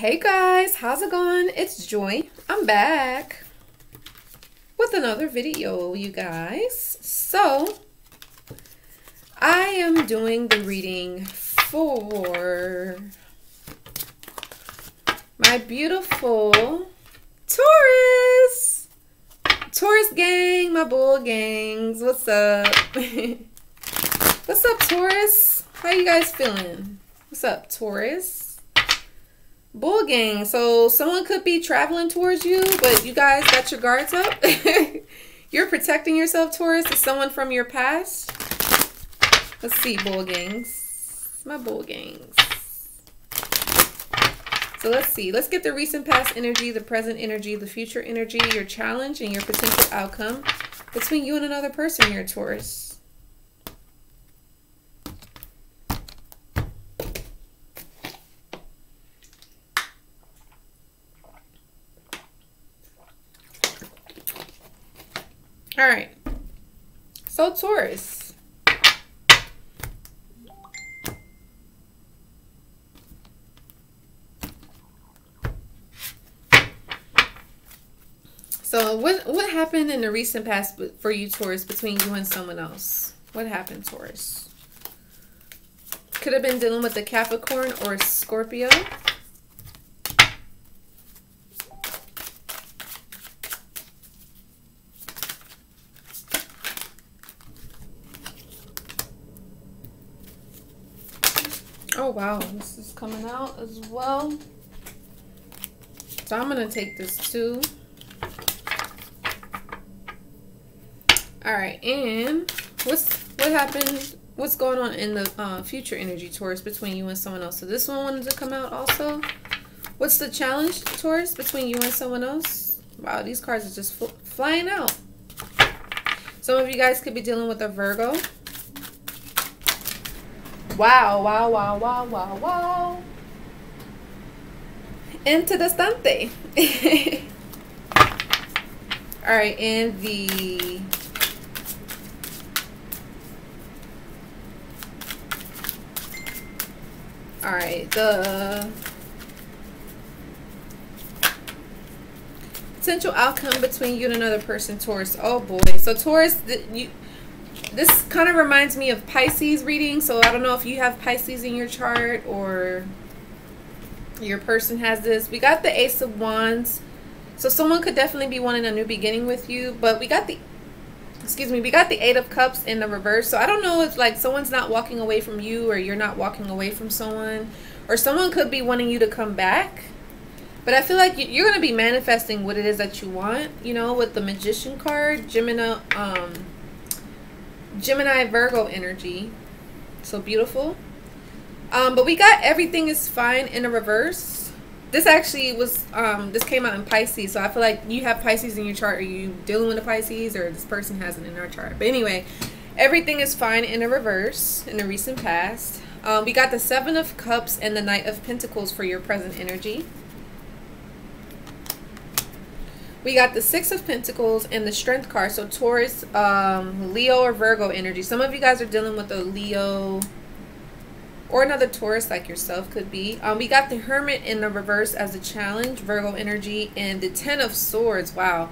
Hey guys, how's it going? It's Joy. I'm back with another video, you guys. So, I am doing the reading for my beautiful Taurus. Taurus gang, my bull gangs. What's up? What's up, Taurus? How you guys feeling? What's up, Taurus? Bull gang. So someone could be traveling towards you, but you guys got your guards up. You're protecting yourself, Taurus. Is someone from your past? Let's see, bull gangs. My bull gangs. So let's see. Let's get the recent past energy, the present energy, the future energy, your challenge, and your potential outcome between you and another person here, Taurus. All right. So Taurus. So what what happened in the recent past for you Taurus between you and someone else? What happened Taurus? Could have been dealing with a Capricorn or a Scorpio. Oh wow, this is coming out as well. So I'm gonna take this too. All right, and what's what happened? What's going on in the uh, future energy, Taurus, between you and someone else? So this one wanted to come out also. What's the challenge, Taurus, between you and someone else? Wow, these cards are just flying out. Some of you guys could be dealing with a Virgo. Wow, wow, wow, wow, wow, wow. Into the stante. All right, in the All right, the potential outcome between you and another person, Taurus. Oh boy. So Taurus, you this kind of reminds me of Pisces reading. So I don't know if you have Pisces in your chart or your person has this. We got the Ace of Wands. So someone could definitely be wanting a new beginning with you. But we got the, excuse me, we got the Eight of Cups in the reverse. So I don't know if like someone's not walking away from you or you're not walking away from someone. Or someone could be wanting you to come back. But I feel like you're going to be manifesting what it is that you want. You know, with the Magician card, Gemini, um, Gemini Virgo energy. So beautiful. Um, but we got everything is fine in a reverse. This actually was, um, this came out in Pisces. So I feel like you have Pisces in your chart. Are you dealing with a Pisces or this person has it in our chart? But anyway, everything is fine in a reverse in the recent past. Um, we got the Seven of Cups and the Knight of Pentacles for your present energy. We got the Six of Pentacles and the Strength card. So Taurus, um, Leo, or Virgo energy. Some of you guys are dealing with a Leo or another Taurus like yourself could be. Um, we got the Hermit in the reverse as a challenge, Virgo energy, and the Ten of Swords. Wow.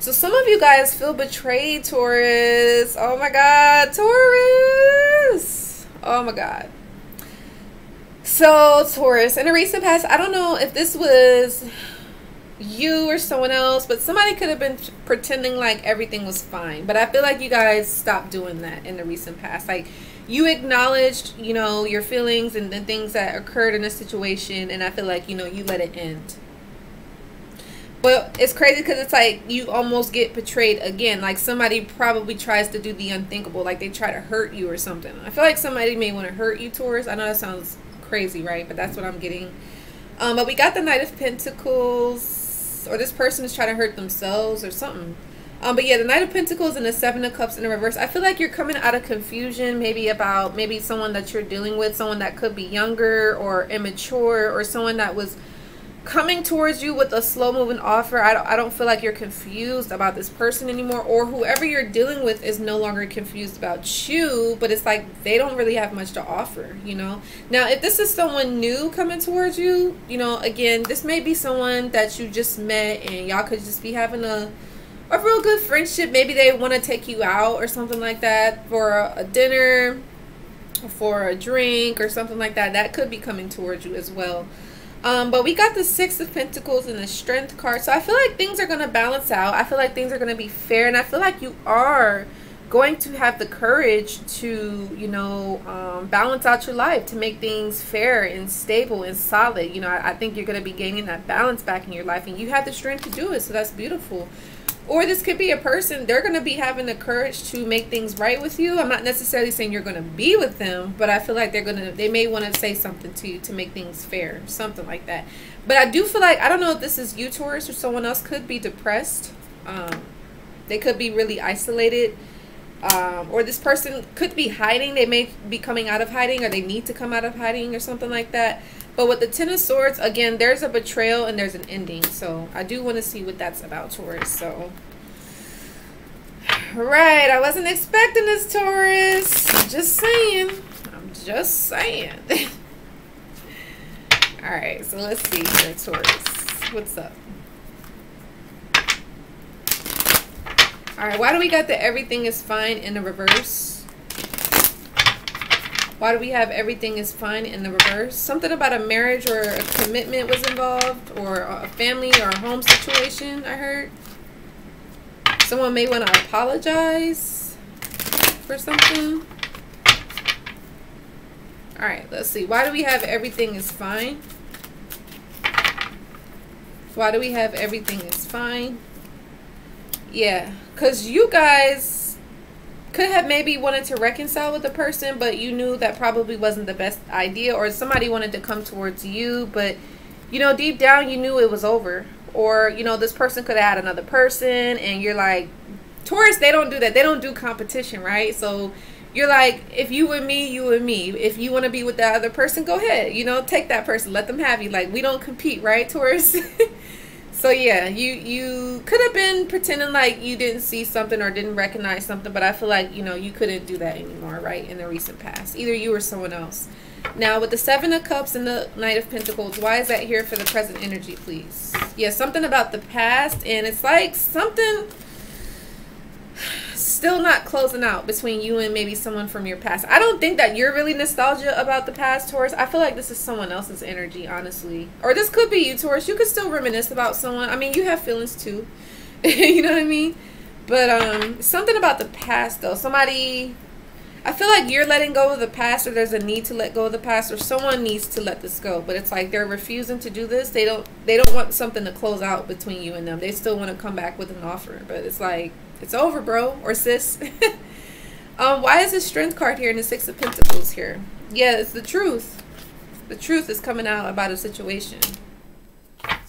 So some of you guys feel betrayed, Taurus. Oh my God, Taurus. Oh my God. So Taurus, in a recent past, I don't know if this was you or someone else, but somebody could have been pretending like everything was fine. But I feel like you guys stopped doing that in the recent past. Like you acknowledged, you know, your feelings and the things that occurred in a situation, and I feel like you know you let it end. But it's crazy because it's like you almost get betrayed again. Like somebody probably tries to do the unthinkable, like they try to hurt you or something. I feel like somebody may want to hurt you, Taurus. I know that sounds crazy, right? But that's what I'm getting. Um, but we got the Knight of Pentacles or this person is trying to hurt themselves or something. Um, but yeah, the Knight of Pentacles and the Seven of Cups in the reverse. I feel like you're coming out of confusion, maybe about maybe someone that you're dealing with, someone that could be younger or immature, or someone that was coming towards you with a slow moving offer. I don't, I don't feel like you're confused about this person anymore, or whoever you're dealing with is no longer confused about you, but it's like they don't really have much to offer, you know? Now, if this is someone new coming towards you, you know, again, this may be someone that you just met and y'all could just be having a a real good friendship. Maybe they want to take you out or something like that for a, a dinner, for a drink or something like that. That could be coming towards you as well. Um, but we got the Six of Pentacles and the Strength card. So I feel like things are going to balance out. I feel like things are going to be fair. And I feel like you are going to have the courage to, you know, um, balance out your life, to make things fair and stable and solid. You know, I, I think you're going to be gaining that balance back in your life. And you have the strength to do it. So that's beautiful or this could be a person they're going to be having the courage to make things right with you. I'm not necessarily saying you're going to be with them but i feel like they're going to they may want to say something to you to make things fair something like that. But i do feel like i don't know if this is you taurus or someone else could be depressed. Um, they could be really isolated. Um, or this person could be hiding. They may be coming out of hiding or they need to come out of hiding or something like that but with the Ten of Swords, again, there's a betrayal and there's an ending. So I do want to see what that's about, Taurus. So, right, I wasn't expecting this, Taurus. Just saying. I'm just saying. All right, so let's see here, Taurus. What's up? All right, why do we got the everything is fine in the reverse? Why do we have everything is fine in the reverse? Something about a marriage or a commitment was involved or a family or a home situation, I heard. Someone may want to apologize for something. All right, let's see. Why do we have everything is fine? Why do we have everything is fine? Yeah, because you guys could have maybe wanted to reconcile with the person, but you knew that probably wasn't the best idea, or somebody wanted to come towards you, but you know, deep down you knew it was over. Or, you know, this person could have had another person, and you're like, Taurus, they don't do that. They don't do competition, right? So you're like, if you and me, you and me. If you want to be with that other person, go ahead. You know, take that person. Let them have you. Like, we don't compete, right, Taurus? So yeah, you you could have been pretending like you didn't see something or didn't recognize something, but I feel like you know you couldn't do that anymore, right? In the recent past, either you or someone else. Now with the Seven of Cups and the Knight of Pentacles, why is that here for the present energy, please? Yeah, something about the past, and it's like something still not closing out between you and maybe someone from your past. I don't think that you're really nostalgia about the past, Taurus. I feel like this is someone else's energy, honestly. Or this could be you, Taurus. You could still reminisce about someone. I mean, you have feelings too. you know what I mean? But um something about the past though. Somebody I feel like you're letting go of the past or there's a need to let go of the past or someone needs to let this go. But it's like they're refusing to do this. They don't they don't want something to close out between you and them. They still want to come back with an offer. But it's like it's over, bro or sis. um, why is this strength card here in the Six of Pentacles here? Yeah, it's the truth. The truth is coming out about a situation.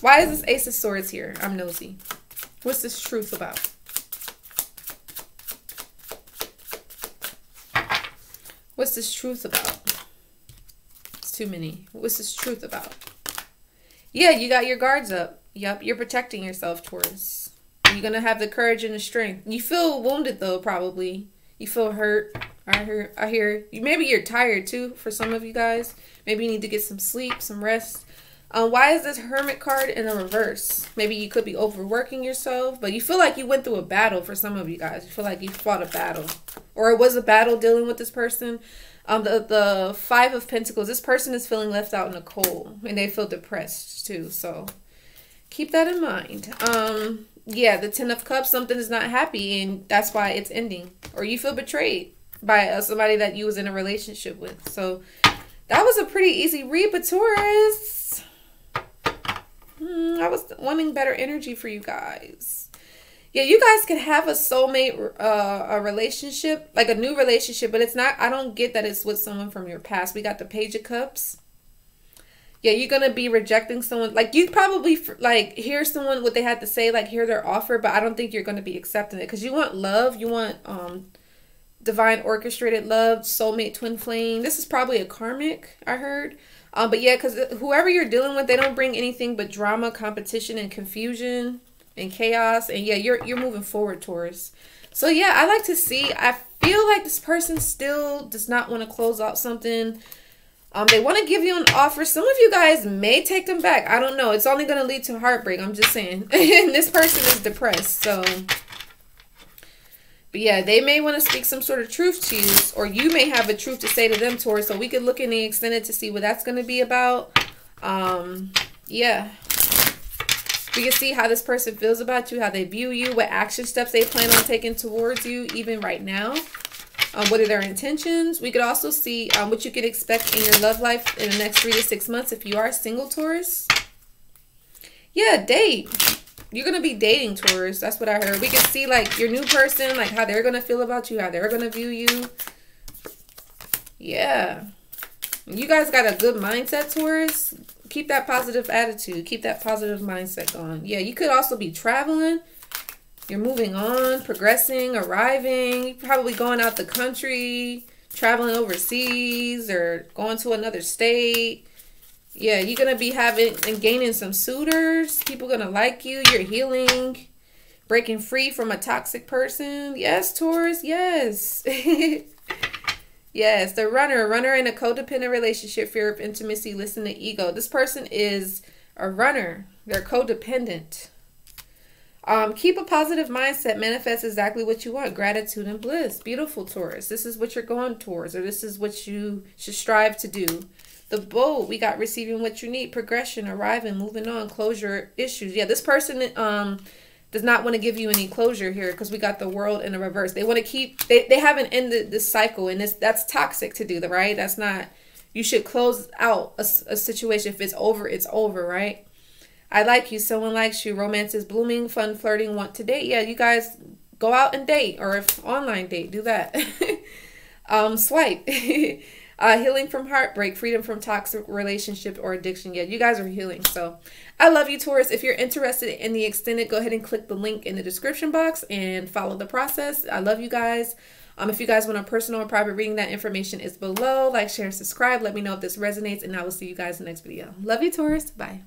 Why is this Ace of Swords here? I'm nosy. What's this truth about? What's this truth about? It's too many. What's this truth about? Yeah, you got your guards up. Yep, you're protecting yourself towards you're gonna have the courage and the strength. You feel wounded though, probably. You feel hurt. I hear. I hear. You, Maybe you're tired too. For some of you guys, maybe you need to get some sleep, some rest. Um, why is this hermit card in the reverse? Maybe you could be overworking yourself, but you feel like you went through a battle for some of you guys. You feel like you fought a battle, or it was a battle dealing with this person. Um, the the five of pentacles. This person is feeling left out in the cold, and they feel depressed too. So keep that in mind. Um, yeah, the Ten of Cups, something is not happy, and that's why it's ending. Or you feel betrayed by uh, somebody that you was in a relationship with. So that was a pretty easy read, but Taurus, hmm, I was wanting better energy for you guys. Yeah, you guys could have a soulmate, uh, a relationship, like a new relationship, but it's not. I don't get that it's with someone from your past. We got the Page of Cups yeah, you're gonna be rejecting someone. Like you probably like hear someone what they had to say, like hear their offer, but I don't think you're gonna be accepting it because you want love, you want um divine orchestrated love, soulmate, twin flame. This is probably a karmic, I heard. Um, but yeah, because whoever you're dealing with, they don't bring anything but drama, competition, and confusion and chaos. And yeah, you're you're moving forward, Taurus. So yeah, I like to see. I feel like this person still does not want to close out something. Um, they want to give you an offer. Some of you guys may take them back. I don't know. It's only going to lead to heartbreak. I'm just saying. and this person is depressed. So but yeah, they may want to speak some sort of truth to you, or you may have a truth to say to them, Taurus. So we could look in the extended to see what that's going to be about. Um, yeah. We can see how this person feels about you, how they view you, what action steps they plan on taking towards you, even right now. Um, what are their intentions? We could also see um, what you can expect in your love life in the next three to six months if you are single, Taurus. Yeah, date you're gonna be dating Taurus. That's what I heard. We can see like your new person, like how they're gonna feel about you, how they're gonna view you. Yeah. You guys got a good mindset, Taurus. Keep that positive attitude. Keep that positive mindset going. Yeah, you could also be traveling. You're moving on, progressing, arriving, probably going out the country, traveling overseas, or going to another state yeah, you're gonna be having and gaining some suitors. People gonna like you. You're healing, breaking free from a toxic person. Yes, Taurus. Yes. yes, the runner, runner in a codependent relationship, fear of intimacy, listen to ego. This person is a runner. They're codependent. Um, keep a positive mindset. Manifest exactly what you want. Gratitude and bliss. Beautiful Taurus. This is what you're going towards, or this is what you should strive to do. The bold, we got receiving what you need, progression, arriving, moving on, closure issues. Yeah, this person um does not want to give you any closure here because we got the world in the reverse. They want to keep they, they haven't ended this cycle and this that's toxic to do, the right? That's not you should close out a, a situation if it's over, it's over, right? I like you, someone likes you, romance is blooming, fun flirting, want to date. Yeah, you guys go out and date or if online date, do that. um swipe. Uh, healing from heartbreak, freedom from toxic relationship or addiction. Yeah, you guys are healing. So I love you, Taurus. If you're interested in the extended, go ahead and click the link in the description box and follow the process. I love you guys. Um, if you guys want a personal or private reading, that information is below. Like, share, and subscribe. Let me know if this resonates, and I will see you guys in the next video. Love you, Taurus. Bye.